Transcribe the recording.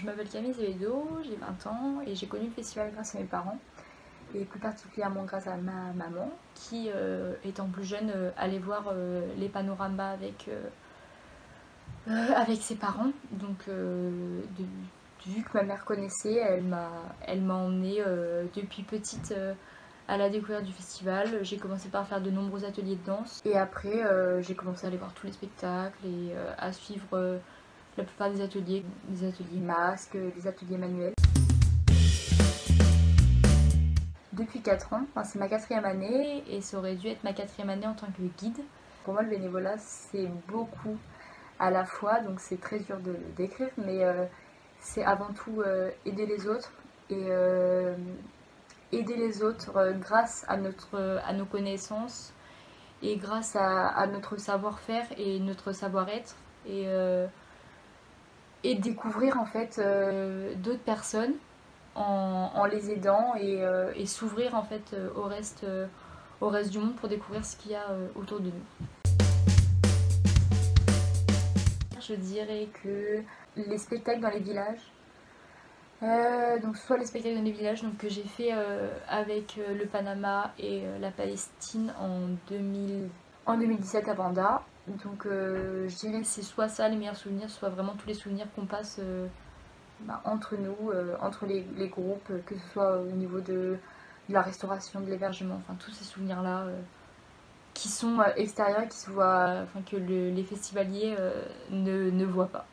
je m'appelle Camille Zévedo, j'ai 20 ans et j'ai connu le festival grâce à mes parents et plus particulièrement grâce à ma maman qui, euh, étant plus jeune, euh, allait voir euh, les panoramas avec, avec ses parents. Donc, vu que ma mère connaissait, elle m'a emmenée depuis petite à la découverte du festival. J'ai commencé par faire de nombreux ateliers de danse et après j'ai commencé à aller voir tous les spectacles et à suivre la plupart des ateliers, des ateliers masques, des ateliers manuels. Depuis 4 ans, c'est ma quatrième année et ça aurait dû être ma quatrième année en tant que guide. Pour moi le bénévolat c'est beaucoup à la fois, donc c'est très dur de le décrire, mais euh, c'est avant tout euh, aider les autres et euh, aider les autres grâce à, notre, à nos connaissances et grâce à, à notre savoir-faire et notre savoir-être et et découvrir en fait euh, d'autres personnes en, les aidant et, euh, s'ouvrir en fait euh, au reste, au reste du monde pour découvrir ce qu'il y a autour de nous. Je dirais que les spectacles dans les villages, donc soit les spectacles dans les villages donc, que j'ai fait avec le Panama et la Palestine en, 2000, en 2017 à Banda, donc euh, je dirais que c'est soit ça les meilleurs souvenirs, soit vraiment tous les souvenirs qu'on passe euh, bah, entre nous, euh, entre les, groupes, que ce soit au niveau de, la restauration, de l'hébergement, enfin tous ces souvenirs-là qui sont extérieurs, qui se voient, que les festivaliers ne voient pas.